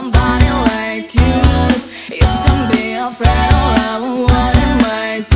somebody like you. You can be a friend, I would want it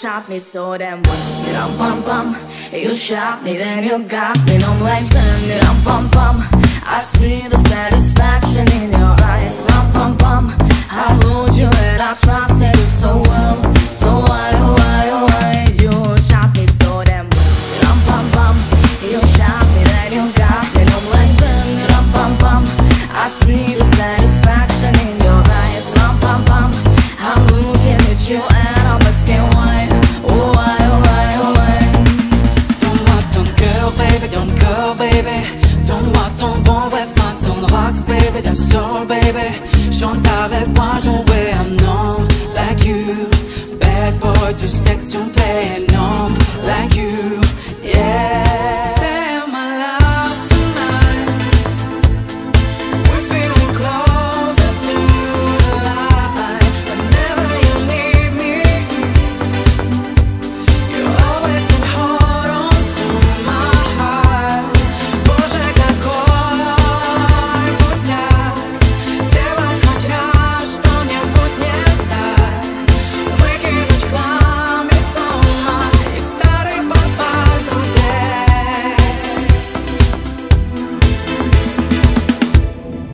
so damn well. Ram pam pam, you shot me, then you got me, I'm like damn. Ram pam pam, I see the satisfaction baby. Want, don't bon, fin, don't rock, baby, that's soul, baby. Chante avec moi, jouer un homme like you. Bad boy, tu sais que tu me plais,